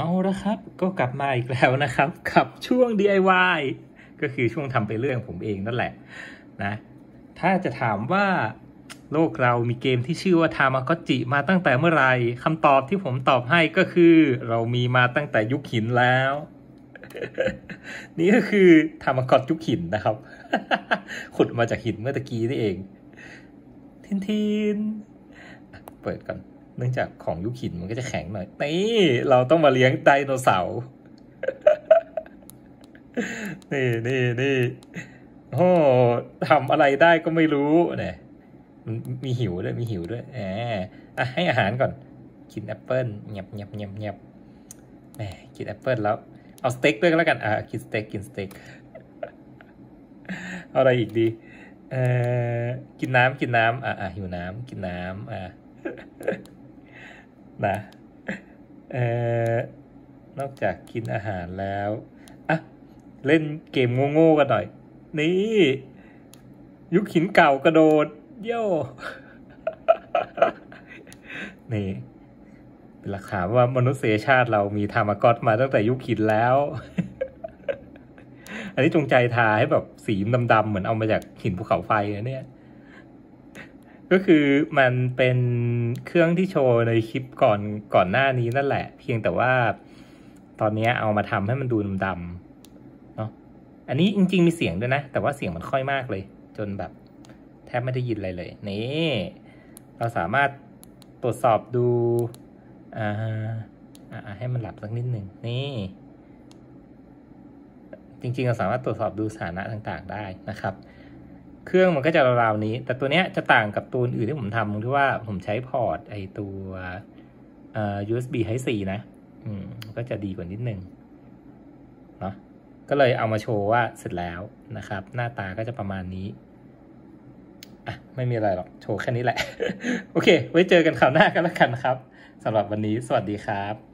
เอาละครับ ก็กลับมาอีกแล้วนะครับกับช่วง DIY ก็คือช่วงทำไปเรื่องผมเองนั่นแหละนะถ้าจะถามว่าโลกเรามีเกมที่ชื่อว่าทามากจิมาตั้งแต่เมื่อไหร่คำตอบที่ผมตอบให้ก็คือเรามีมาตั้งแต่ยุคหินแล้ว นี่ก็คือทามากอยุคหินนะครับ ขุดมาจากหินเมื่อตะกี้นี่เอง ทินทินเปิดก่อน เนื่องจากของยุคหินมันก็จะแข็งหน่อยนี่เราต้องมาเลี้ยงไดโนเสาร์นี่นี่นี่โอ้ทำอะไรได้ก็ไม่รู้เนี่ยมันมีหิวด้วยมีหิวด้วยแหมอะให้อาหารก่อน กินแอปเปิลเงียบเงียบเงียบเงียบแหมกินแอปเปิลแล้ว เอาสเต็กด้วยก็แล้วกันอะกินสเต็กกินสเต็กเอาอะไรอีกดีเอ่อกินน้ำกินน้ำอะอะหิวน้ำกินน้ำอะ นะเอ่อนอกจากกินอาหารแล้วอะเล่นเกมโง่ๆกันหน่อย นี่ ยุคหินเก่ากระโดดโย่นี่เป็นหลักฐานว่ามนุษยชาติเรามีธรรมากอตมาตั้งแต่ยุคหินแล้ว อันนี้จงใจทาให้แบบสีดำๆเหมือนเอามาจากหินภูเขาไฟนะเนี่ย ก็คือมันเป็นเครื่องที่โชว์ในคลิปก่อนก่อนหน้านี้นั่นแหละ เพียงแต่ว่าตอนนี้เอามาทำให้มันดูดำๆเนาะอันนี้จริง ๆ มีเสียงด้วยนะ แต่ว่าเสียงมันค่อยมากเลย จนแบบแทบไม่ได้ยินอะไรเลย นี่ เราสามารถตรวจสอบดูอ่าอ่าให้มันหลับสักนิดหนึ่งนี่ จริง ๆ เราสามารถตรวจสอบดูสถานะต่าง ๆ ได้นะครับ เครื่องมันก็จะราวๆนี้ แต่ตัวเนี้ยจะต่างกับตัวอื่นที่ผมทำตรงที่ว่าผมใช้พอร์ตไอตัวเอ่อ USB Type C นะอืมก็จะดีกว่านิดนึงเนาะก็เลยเอามาโชว์ว่าเสร็จแล้วนะครับ หน้าตาก็จะประมาณนี้อะไม่มีอะไรหรอกโชว์แค่นี้แหละ โอเค ไว้เจอกันคราวหน้ากันแล้วกันครับสำหรับวันนี้สวัสดีครับ